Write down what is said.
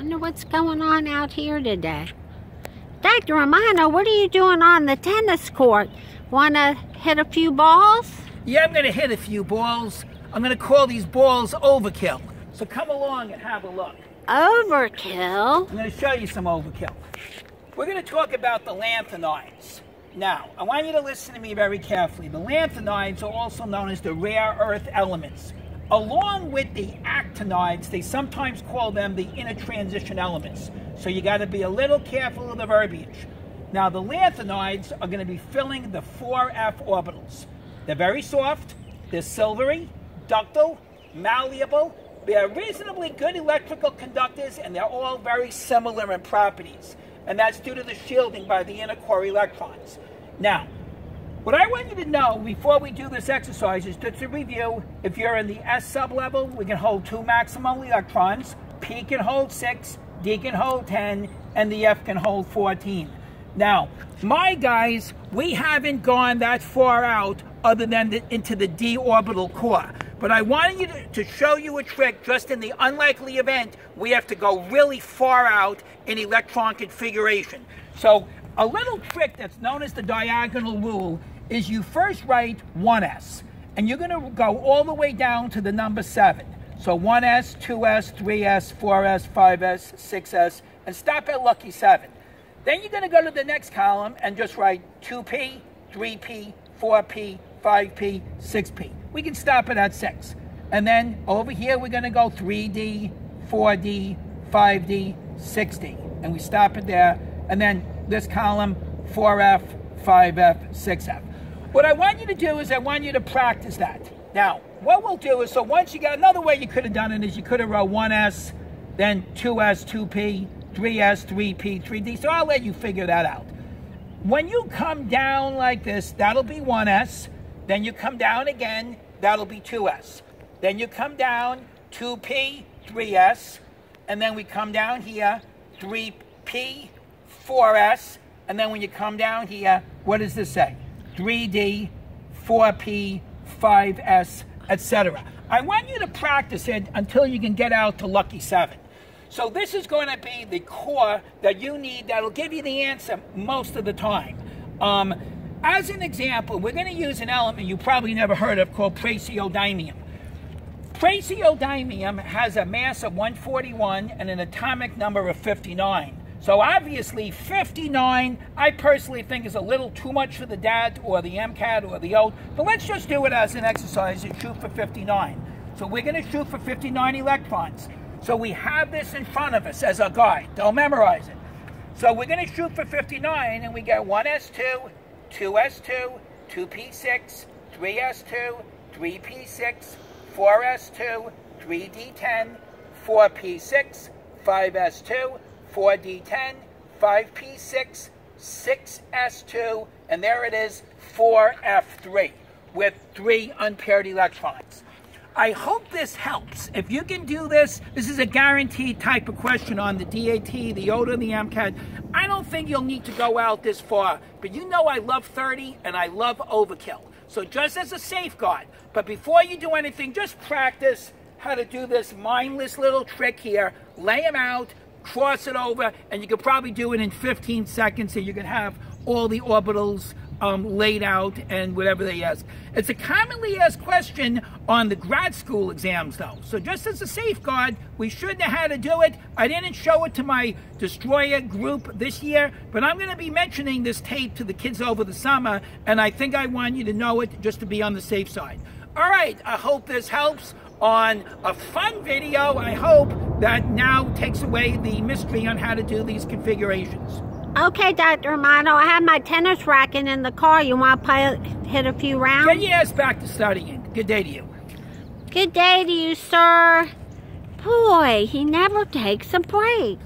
I wonder what's going on out here today. Dr. Romano, what are you doing on the tennis court? Want to hit a few balls? Yeah, I'm going to hit a few balls. I'm going to call these balls overkill. So come along and have a look. Overkill? I'm going to show you some overkill. We're going to talk about the lanthanides. Now, I want you to listen to me very carefully. The lanthanides are also known as the rare earth elements. Along with the actinides, they sometimes call them the inner transition elements. So you got to be a little careful of the verbiage. Now, the lanthanides are going to be filling the 4F orbitals. They're very soft, they're silvery, ductile, malleable, they're reasonably good electrical conductors, and they're all very similar in properties. And that's due to the shielding by the inner core electrons. Now, what I want you to know before we do this exercise is just to review, if you're in the S sublevel, we can hold two maximum electrons, P can hold six, D can hold 10, and the F can hold 14. Now, my guys, we haven't gone that far out other than the, into the d orbital core. But I wanted you to, to, show you a trick just in the unlikely event we have to go really far out in electron configuration. So a little trick that's known as the diagonal rule is you first write 1s, and you're going to go all the way down to the number 7. So 1s, 2s, 3s, 4s, 5s, 6s, and stop at lucky 7. Then you're going to go to the next column and just write 2p, 3p, 4p, 5p, 6p. We can stop it at 6. And then over here we're going to go 3d, 4d, 5d, 6d. And we stop it there. And then this column, 4f, 5f, 6f. What I want you to do is I want you to practice that. Now, what we'll do is, so once you got, another way you could have done it is you could have wrote 1s, then 2s, 2p, 3s, 3p, 3d. So I'll let you figure that out. When you come down like this, that'll be 1s. Then you come down again, that'll be 2s. Then you come down, 2p, 3s. And then we come down here, 3p, 4s. And then when you come down here, what does this say? 3D, 4P, 5S, etc. I want you to practice it until you can get out to lucky 7. So this is going to be the core that you need that'll give you the answer most of the time. Um, as an example, we're going to use an element you probably never heard of called praseodymium. Praseodymium has a mass of 141 and an atomic number of 59. So obviously 59, I personally think is a little too much for the DAT or the MCAT or the O. But let's just do it as an exercise and shoot for 59. So we're going to shoot for 59 electrons. So we have this in front of us as a guide. Don't memorize it. So we're going to shoot for 59 and we get 1s2, 2s2, 2p6, 3s2, 3p6, 4s2, 3d10, 4p6, 5s2, 4D10, 5P6, 6S2, and there it is, 4F3 with three unpaired electrons. I hope this helps. If you can do this, this is a guaranteed type of question on the DAT, the OTA, the MCAT. I don't think you'll need to go out this far, but you know I love 30 and I love overkill. So just as a safeguard, but before you do anything, just practice how to do this mindless little trick here. Lay them out, cross it over, and you could probably do it in 15 seconds so you can have all the orbitals um, laid out and whatever they ask. It's a commonly asked question on the grad school exams, though. So just as a safeguard, we should know how to do it. I didn't show it to my destroyer group this year, but I'm going to be mentioning this tape to the kids over the summer, and I think I want you to know it just to be on the safe side. All right, I hope this helps on a fun video, I hope, that now takes away the mystery on how to do these configurations. Okay, Dr. Romano, I have my tennis racket in the car. You want to play, hit a few rounds? Get your ass back to studying. Good day to you. Good day to you, sir. Boy, he never takes a break.